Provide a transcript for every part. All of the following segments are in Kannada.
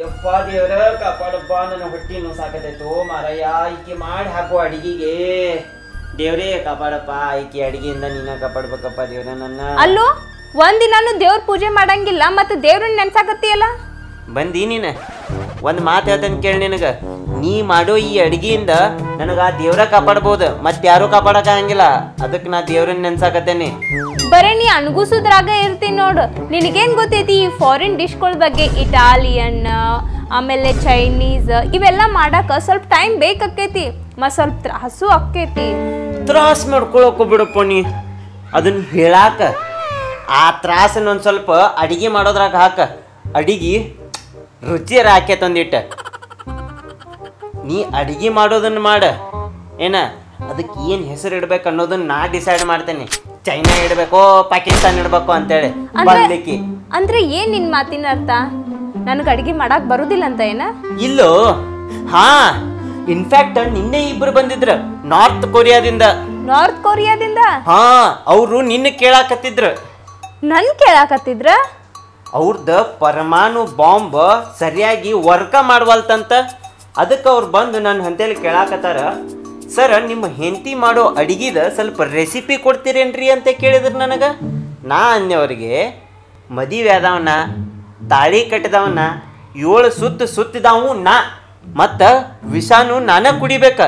ಯಪ್ಪ ದೇವ್ರ ಕಾಪಾಡಪ್ಪ ನನ್ನ ಹೊಟ್ಟಿ ಸಾಕತೈತು ಮಾರಯ್ಯ ಈಕೆ ಮಾಡಿ ಹಾಕು ಅಡಿಗೆಗೆ. ದೇವ್ರೇ ಕಾಪಾಡಪ್ಪ ಈಕಿ ಅಡಿಗೆಯಿಂದ ನೀನ ಕಾಪಾಡ್ಬೇಕಪ್ಪ ದೇವ್ರ ನನ್ನ. ಅಲ್ಲೋ ಒಂದಿನಾನು ದೇವ್ರ ಪೂಜೆ ಮಾಡಂಗಿಲ್ಲ ಮತ್ತೆ ದೇವ್ರನ್ನ ನೆನ್ಸಾಕತ್ತೀಯಲ್ಲ? ಬಂದಿ ನೀನ. ಒಂದ್ ಮಾತು ಹೇಳ್ತೇನೆ ಕೇಳಿ ನಿನಗ. ನೀ ಮಾಡೋ ಈ ಅಡಿಗೆಯಿಂದ ನನಗ ಆ ದೇವ್ರ ಕಾಪಾಡ್ಬೋದು ಮತ್ತೆ ಯಾರು ಕಾಪಾಡಕ ಆಗಂಗಿಲ್ಲ ಅದಕ್ಕೆ ನಾ ದೇವ್ರನ್ನ ನೆನ್ಸಾಕತ್ತೇನೆ. ಬರೇ ನೀ ಅಣಗುಸುದ್ರಾಗ ಇರ್ತೀನಿ ನೋಡು. ನಿನಗೇನ್ ಗೊತ್ತೈತಿ ಈ ಫಾರಿನ್ ಡಿಶ್ಗಳ ಬಗ್ಗೆ? ಇಟಾಲಿಯನ್ ಆಮೇಲೆ ಚೈನೀಸ್ ಇವೆಲ್ಲ ಮಾಡಾಕ ಸ್ವಲ್ಪ ಟೈಮ್ ಬೇಕಾಕೈತಿ ಮತ್ ಸ್ವಲ್ಪ ತ್ರಾಸು ಆಕೈತಿ ತ್ರಾಸ್ ಮಾಡ್ಕೊಳಕ್ ಬಿಡಪ್ಪ ನೀ. ಅದನ್ನ ಹೇಳಾಕ. ಆ ತ್ರಾಸನ್ನ ಒಂದು ಸ್ವಲ್ಪ ಅಡಿಗೆ ಮಾಡೋದ್ರಾಗ ಹಾಕ. ಅಡಿಗೆ ರುಚಿಯರ ಹಾಕೆ ಒಂದಿಟ್ಟು ನೀ ಅಡಿಗೆ ಮಾಡೋದನ್ನ ಮಾಡ. ಏನ? ಅದಕ್ಕೆ ಏನು ಹೆಸರು ಇಡಬೇಕು ಅನ್ನೋದನ್ನ ನಾ ಡಿಸೈಡ್ ಮಾಡ್ತೇನೆ. ಚೈನಾ ಇಡಬೇಕೋ ಪಾಕಿಸ್ತಾನ ಇಡಬೇಕು ಅಂತೇಳಿ ಬರ್ಲಿಕ್ಕೆ ಅಂದ್ರೆ ಏನ್ ನಿನ್ ಮಾತಿನ ಅರ್ಥ? ನನಗೆ ಅಡಿಗೆ ಮಾಡಕ್ ಬರುದಿಲ್ಲ ಅಂತ ಏನ? ಇಲ್ಲೋ? ಹಾ ಇನ್ಫ್ಯಾಕ್ಟ್ ನಿನ್ನೆ ಇಬ್ರು ಬಂದಿದ್ರ ನಾರ್ತ್ ಕೊರಿಯಾದಿಂದ ನಾರ್ತ್ ಕೊರಿಯಾದಿಂದ ಹಾ ಅವರು ನಿನ್ನ ಕೇಳಾಕತ್ತಿದ್ರು. ನನ್ ಕೇಳಾಕತ್ತಿದ್ರ? ಅವ್ರದ್ದು ಪರಮಾಣು ಬಾಂಬ್ ಸರಿಯಾಗಿ ವರ್ಕ ಮಾಡವಲ್ತಂತ. ಅದಕ್ಕೆ ಅವ್ರು ಬಂದು ನನ್ನ ಹಂತೇಲಿ ಕೇಳಾಕತ್ತಾರ, ಸರ್, ನಿಮ್ಮ ಹೆಂಡತಿ ಮಾಡೋ ಅಡಿಗೆದ ಸ್ವಲ್ಪ ರೆಸಿಪಿ ಕೊಡ್ತೀರೇನ್ರಿ ಅಂತ ಕೇಳಿದ್ರು ನನಗೆ? ನಾ ಅನ್ನೋರಿಗೆ ಮದುವೆ ಆದವನ, ತಾಳಿ ಕಟ್ಟಿದವನ ಏಳು ಸುತ್ತ ಸುತ್ತಿದವು ನಾ, ಮತ್ತು ವಿಷಾನು ನಾನೇ ಕುಡಿಬೇಕ.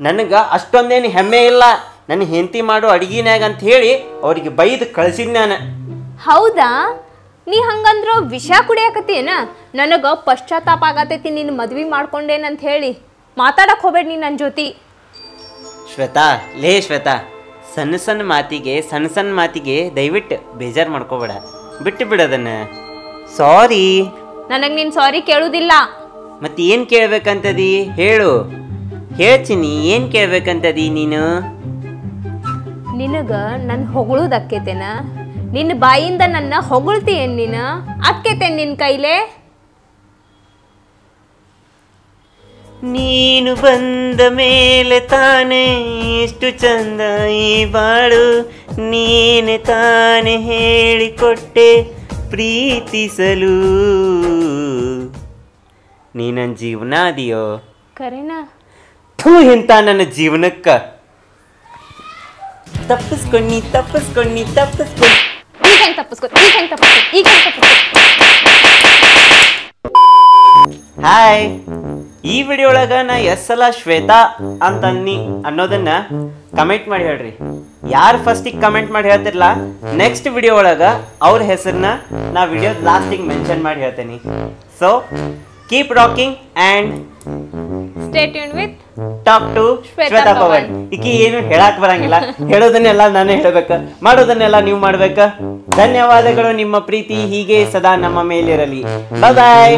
ನನಗೆ ಅಷ್ಟೊಂದೇನು ಹೆಮ್ಮೆ ಇಲ್ಲ, ನನ್ನ ಹೆಂಡತಿ ಮಾಡೋ ಅಡಿಗೆನ್ಯಾಗ ಅಂತ ಹೇಳಿ ಅವ್ರಿಗೆ ಬೈದು ಕಳ್ಸಿದ್ ನಾನು. ಹೌದಾ? ನೀ ಹಂಗಂದ್ರೆ ವಿಷ ಕುಡಿಯಾಕತ್ತೇನ ನನಗೆ ಪಶ್ಚಾತ್ತಾಪ ಆಗತೈತಿ ನಿನ್ನ ಮದ್ವಿ ಮಾಡ್ಕೊಂಡೇನಂತ ಹೇಳಿ. ಮಾತಾಡಕ್ ಹೋಗ್ಬೇಡ ನೀ ನನ್ನ ಜೊತೆ. ಶ್ವೇತಾ ಲೇ ಶ್ವೇತಾ ಸಣ್ಣ ಸಣ್ಣ ಮಾತಿಗೆ ಸಣ್ಣ ಸಣ್ಣ ಮಾತಿಗೆ ದಯವಿಟ್ಟು ಬೇಜಾರು ಮಾಡ್ಕೋಬೇಡ. ಬಿಟ್ಟು ಬಿಡೋದನ್ನ ಸಾರಿ. ನನಗೆ ನೀನು ಸಾರಿ ಕೇಳುವುದಿಲ್ಲ ಮತ್ತೆ ಏನು ಕೇಳ್ಬೇಕಂತದಿ? ಹೇಳು. ಹೇಳ್ತೀನಿ ಏನು ಕೇಳ್ಬೇಕಂತದಿ ನೀನು? ನಿನಗ ನನ್ನ ಹೊಗಳುದು ಅಕ್ಕೇತೇನ? ನಿನ್ನ ಬಾಯಿಂದ ನನ್ನ ಹೊಗಳ್ತೀಯೇನ್ ನೀನು ಅಕ್ಕೇತೇನ್ ನಿನ್ ಕೈಲೆ? ನೀನು ಬಂದ ಮೇಲೆ ತಾನೇ ಎಷ್ಟು ಚಂದ ಈ ಬಾಳು. ನೀನೆ ತಾನೇ ಹೇಳಿಕೊಟ್ಟೆ ಪ್ರೀತಿಸಲು. ನೀ ನನ್ನ ಜೀವನ ಅದಿಯೋ ಕರೆನಾ? ಥೂ ಎಂತ ನನ್ನ ಜೀವನಕ್ಕ. ತಪ್ಪಿಸ್ಕೊಂಡಿ ತಪ್ಪಿಸ್ಕೊಂಡಿ ತಪ್ಪಿಸ್ಕೊಂಡಿ. ಹೆಂಗ್ ತಪ್ಪಿಸ್ಕೊ ಈಗ ಹೆಂಗ್ ತಪ್ಪಿಸ್ಕೊ ಈಗ ಹೆಂಗ್ ತಪ್ಪಿಸ್ಕೊ ಹಾಯ್ ಈ ವಿಡಿಯೋ ಒಳಗ ನಾ ಎಸ್ ಸಲ ಶ್ವೇತಾ ಅಂತ ಅನ್ನಿ ಅನ್ನೋದನ್ನ ಕಮೆಂಟ್ ಮಾಡಿ ಹೇಳ್ರಿ. ಯಾರು ಫಸ್ಟಿಗೆ ಕಮೆಂಟ್ ಮಾಡಿ ಹೇಳ್ತಿರಲ್ಲ ನೆಕ್ಸ್ಟ್ ವಿಡಿಯೋ ಒಳಗ ಅವ್ರ ಹೆಸರನ್ನ ನಾ ವಿಡಿಯೋ ಲಾಸ್ಟಿಗೆ ಮೆನ್ಷನ್ ಮಾಡಿ ಹೇಳ್ತೇನೆ. So keep rocking and stay tuned with talk to Shweta Pavan. ಈಕಿ ಏನು ಹೇಳಕ್ ಬರಂಗಿಲ್ಲ. ಹೇಳೋದನ್ನೆಲ್ಲ ನಾನೇ ಹೇಳ್ಬೇಕ. ಮಾಡೋದನ್ನೆಲ್ಲ ನೀವು ಮಾಡ್ಬೇಕ. ಧನ್ಯವಾದಗಳು ನಿಮ್ಮ ಪ್ರೀತಿ. ಹೀಗೆ ಸದಾ ನಮ್ಮ ಮೇಲಿರಲಿ. ಬಾಯ್